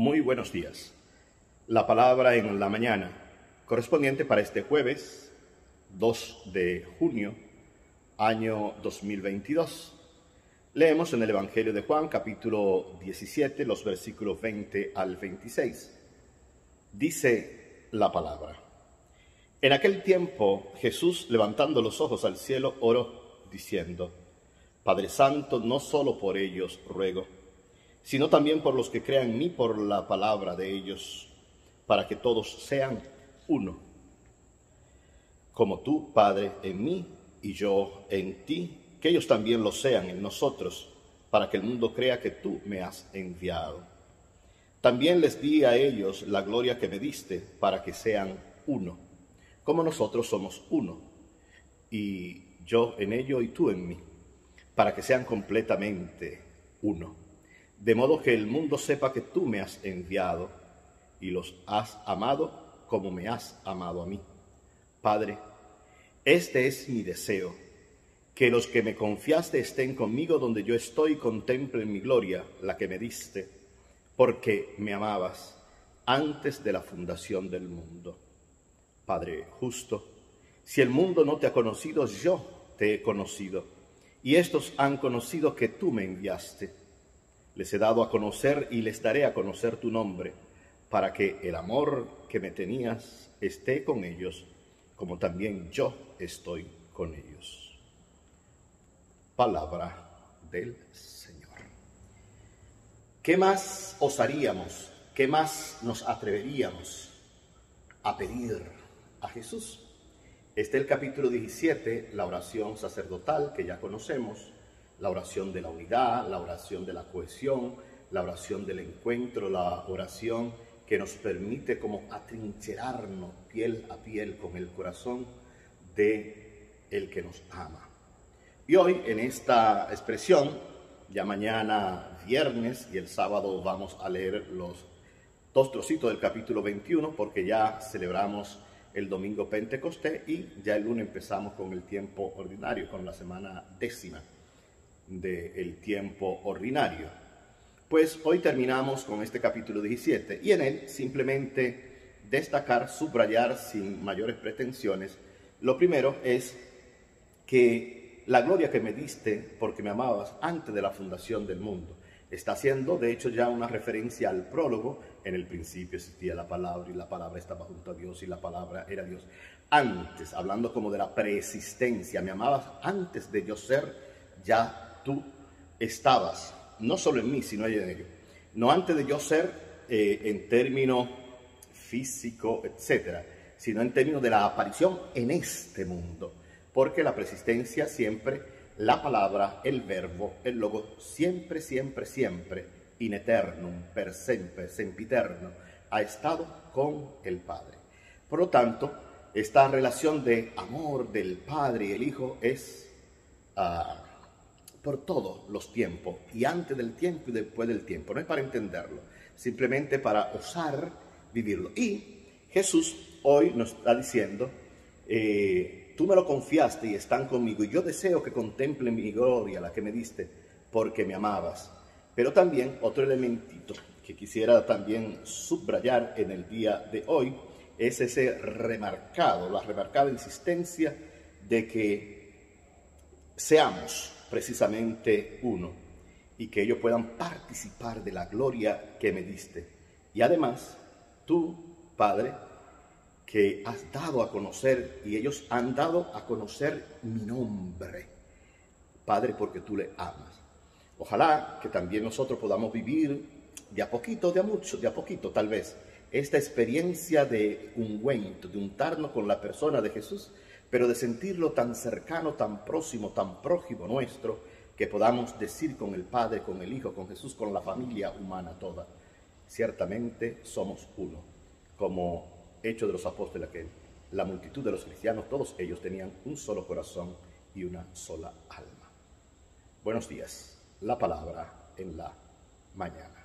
Muy buenos días. La palabra en la mañana, correspondiente para este jueves 2 de junio, año 2022. Leemos en el Evangelio de Juan, capítulo 17, los versículos 20 al 26. Dice la palabra. En aquel tiempo Jesús, levantando los ojos al cielo, oró, diciendo, Padre Santo, no solo por ellos ruego, sino también por los que crean en mí por la palabra de ellos, para que todos sean uno. Como tú, Padre, en mí y yo en ti, que ellos también lo sean en nosotros, para que el mundo crea que tú me has enviado. También les di a ellos la gloria que me diste, para que sean uno, como nosotros somos uno, y yo en ello y tú en mí, para que sean completamente uno de modo que el mundo sepa que tú me has enviado y los has amado como me has amado a mí. Padre, este es mi deseo, que los que me confiaste estén conmigo donde yo estoy y contemplen mi gloria, la que me diste, porque me amabas antes de la fundación del mundo. Padre justo, si el mundo no te ha conocido, yo te he conocido, y estos han conocido que tú me enviaste les he dado a conocer y les daré a conocer tu nombre, para que el amor que me tenías esté con ellos, como también yo estoy con ellos. Palabra del Señor. ¿Qué más osaríamos? ¿Qué más nos atreveríamos a pedir a Jesús? Este es el capítulo 17, la oración sacerdotal que ya conocemos la oración de la unidad, la oración de la cohesión, la oración del encuentro, la oración que nos permite como atrincherarnos piel a piel con el corazón de el que nos ama. Y hoy en esta expresión, ya mañana viernes y el sábado vamos a leer los dos trocitos del capítulo 21 porque ya celebramos el domingo Pentecostés y ya el lunes empezamos con el tiempo ordinario, con la semana décima del tiempo ordinario. Pues hoy terminamos con este capítulo 17 y en él simplemente destacar, subrayar sin mayores pretensiones. Lo primero es que la gloria que me diste porque me amabas antes de la fundación del mundo. Está haciendo, de hecho, ya una referencia al prólogo. En el principio existía la palabra y la palabra estaba junto a Dios y la palabra era Dios. Antes, hablando como de la preexistencia, me amabas antes de yo ser ya tú estabas, no solo en mí, sino en ellos. No antes de yo ser eh, en términos físico, etcétera, sino en términos de la aparición en este mundo. Porque la persistencia siempre, la palabra, el verbo, el logo, siempre, siempre, siempre, in eternum, per sempre, sempiterno, ha estado con el Padre. Por lo tanto, esta relación de amor del Padre y el Hijo es uh, por todos los tiempos, y antes del tiempo y después del tiempo. No es para entenderlo, simplemente para osar vivirlo. Y Jesús hoy nos está diciendo, eh, tú me lo confiaste y están conmigo, y yo deseo que contemplen mi gloria, la que me diste, porque me amabas. Pero también otro elementito que quisiera también subrayar en el día de hoy es ese remarcado, la remarcada insistencia de que seamos precisamente uno, y que ellos puedan participar de la gloria que me diste. Y además, tú, Padre, que has dado a conocer, y ellos han dado a conocer mi nombre, Padre, porque tú le amas. Ojalá que también nosotros podamos vivir de a poquito, de a mucho, de a poquito tal vez, esta experiencia de ungüento, de untarnos con la persona de Jesús, pero de sentirlo tan cercano, tan próximo, tan prójimo nuestro, que podamos decir con el Padre, con el Hijo, con Jesús, con la familia humana toda, ciertamente somos uno, como hecho de los apóstoles que la multitud de los cristianos, todos ellos tenían un solo corazón y una sola alma. Buenos días, la palabra en la mañana.